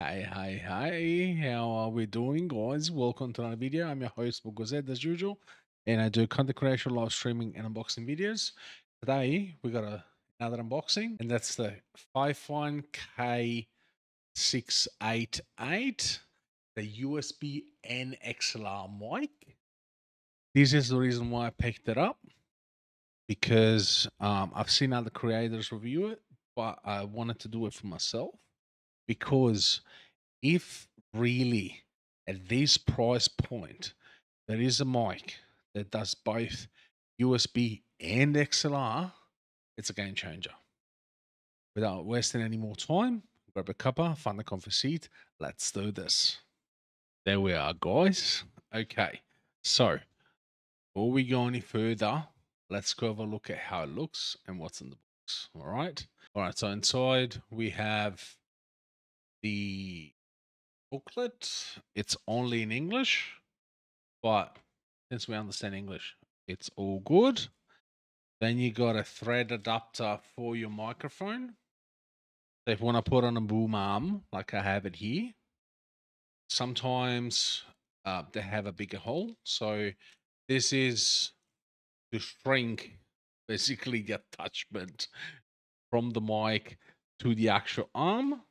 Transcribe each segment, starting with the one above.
Hey, hey, hey, how are we doing, guys? Welcome to another video. I'm your host, Wogoz, as usual, and I do content creation, live streaming, and unboxing videos. Today, we got a, another unboxing, and that's the Fifine K688, the USB XLR mic. This is the reason why I picked it up, because um, I've seen other creators review it, but I wanted to do it for myself because if really at this price point there is a mic that does both USB and XLR, it's a game changer. Without wasting any more time, grab a cuppa, find a comfy seat. Let's do this. There we are, guys. Okay, so before we go any further, let's go have a look at how it looks and what's in the box. All right. All right. So inside we have the booklet. It's only in English, but since we understand English, it's all good. Then you got a thread adapter for your microphone. So if you want to put on a boom arm, like I have it here, sometimes uh, they have a bigger hole. So this is to shrink basically the attachment from the mic to the actual arm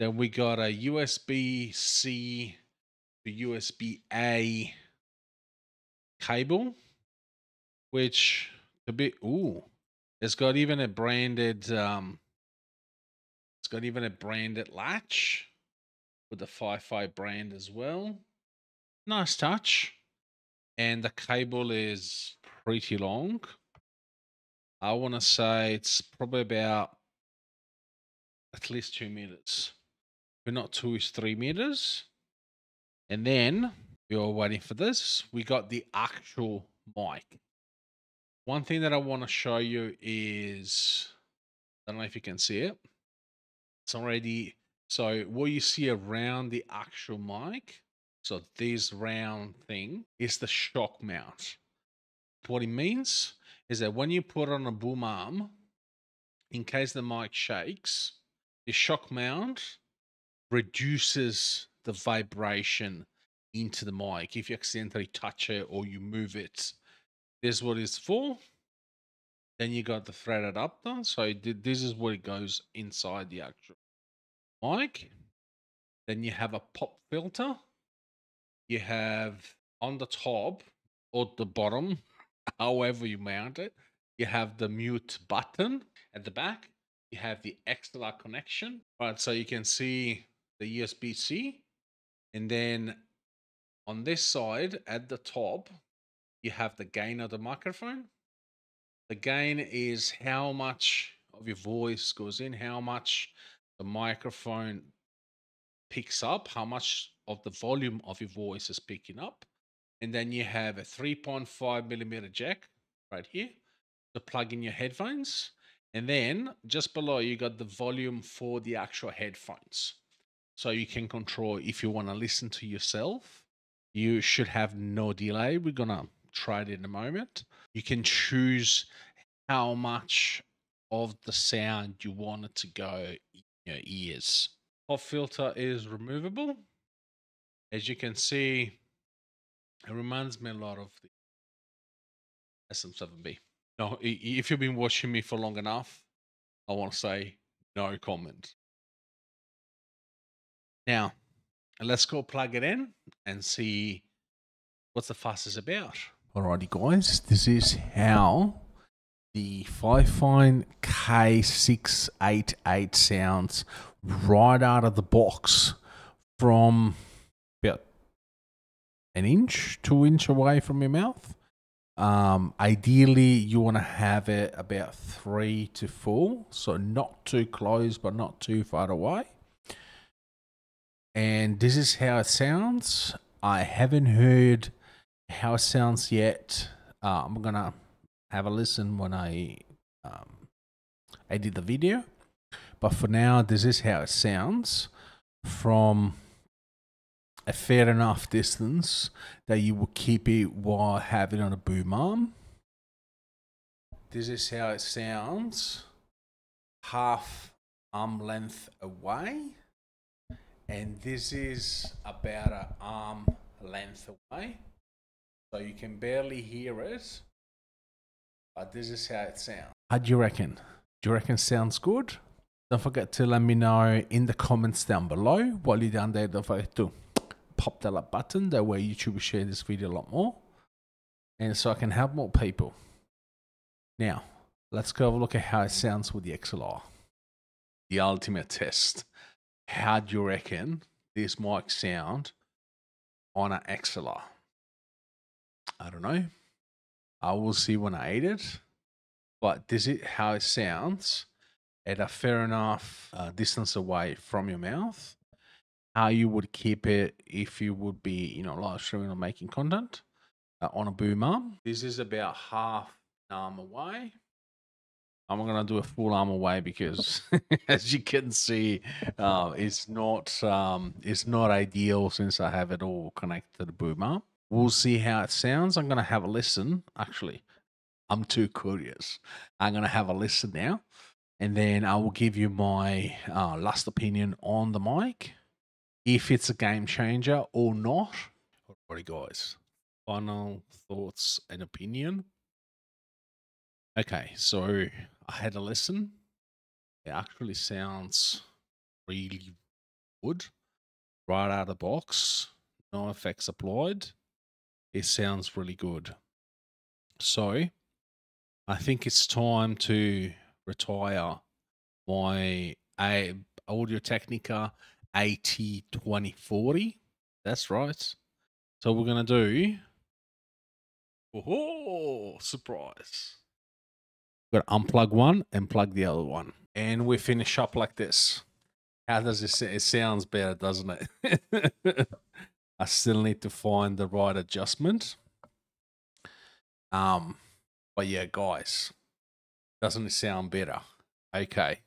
then we got a USB C to USB A cable, which a bit ooh, it's got even a branded um, it's got even a branded latch with the Fifine brand as well. Nice touch, and the cable is pretty long. I want to say it's probably about at least two meters but not two is three meters. And then we were waiting for this. We got the actual mic. One thing that I want to show you is, I don't know if you can see it. It's already, so what you see around the actual mic, so this round thing is the shock mount. What it means is that when you put on a boom arm, in case the mic shakes, the shock mount reduces the vibration into the mic if you accidentally touch it or you move it. There's what it's for. Then you got the thread adapter. So this is what it goes inside the actual mic. Then you have a pop filter. You have on the top or the bottom, however you mount it, you have the mute button at the back. You have the XLR connection. Right, so you can see the USB-C. And then on this side at the top, you have the gain of the microphone. The gain is how much of your voice goes in, how much the microphone picks up, how much of the volume of your voice is picking up. And then you have a 3.5 millimeter jack right here to plug in your headphones. And then just below, you got the volume for the actual headphones so you can control if you want to listen to yourself. You should have no delay. We're going to try it in a moment. You can choose how much of the sound you want it to go in your ears. Pop filter is removable. As you can see, it reminds me a lot of the SM7B. No, if you've been watching me for long enough, I want to say no comment. Now, let's go plug it in and see what the fuss is about. Alrighty, guys, this is how the Fifine K688 sounds right out of the box from about an inch, two inch away from your mouth. Um, ideally, you want to have it about three to four, so not too close, but not too far away and this is how it sounds. I haven't heard how it sounds yet. Uh, I'm gonna have a listen when I um, edit the video. But for now, this is how it sounds from a fair enough distance that you will keep it while having on a boom arm. This is how it sounds half arm length away and this is about an arm length away. So you can barely hear it, but this is how it sounds. How do you reckon? Do you reckon sounds good? Don't forget to let me know in the comments down below. While you're down there, don't forget to pop that like button. That way YouTube will share this video a lot more. And so I can help more people. Now, let's go have a look at how it sounds with the XLR. The ultimate test. How do you reckon this mic sound on an XLR? I don't know. I will see when I eat it. But this is how it sounds at a fair enough uh, distance away from your mouth. How you would keep it if you would be, you know, live streaming or making content uh, on a boom arm. This is about half arm away. I'm gonna do a full arm away because, as you can see, uh, it's not um, it's not ideal since I have it all connected to the boom arm. We'll see how it sounds. I'm gonna have a listen. Actually, I'm too curious. I'm gonna have a listen now, and then I will give you my uh, last opinion on the mic, if it's a game changer or not. Alrighty, guys. Final thoughts and opinion. Okay, so I had a listen. It actually sounds really good right out of the box. No effects applied. It sounds really good. So I think it's time to retire my Audio Technica AT2040. That's right. So we're gonna do. Oh, surprise! We're gonna unplug one and plug the other one, and we finish up like this. How does it? It sounds better, doesn't it? I still need to find the right adjustment. Um, but yeah, guys, doesn't it sound better? Okay,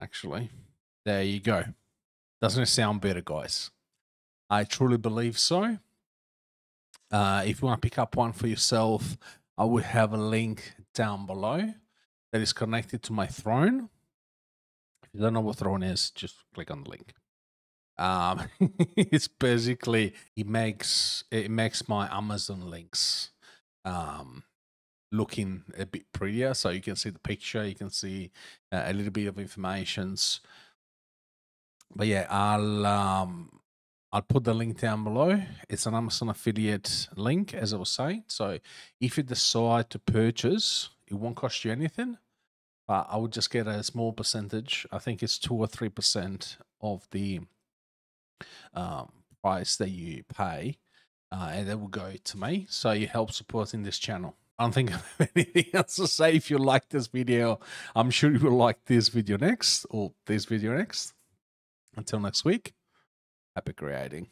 actually, there you go. Doesn't it sound better, guys? I truly believe so. Uh, if you want to pick up one for yourself, I will have a link down below that is connected to my throne. If you don't know what throne is, just click on the link. Um, it's basically it makes it makes my Amazon links um, looking a bit prettier. So you can see the picture, you can see uh, a little bit of informations. But yeah, I'll um, I'll put the link down below. It's an Amazon affiliate link, as I was saying. So if you decide to purchase, it won't cost you anything. But I would just get a small percentage. I think it's two or three percent of the um, price that you pay, uh, and that will go to me. So you help supporting this channel. I don't think I have anything else to say. If you like this video, I'm sure you will like this video next or this video next. Until next week, happy creating.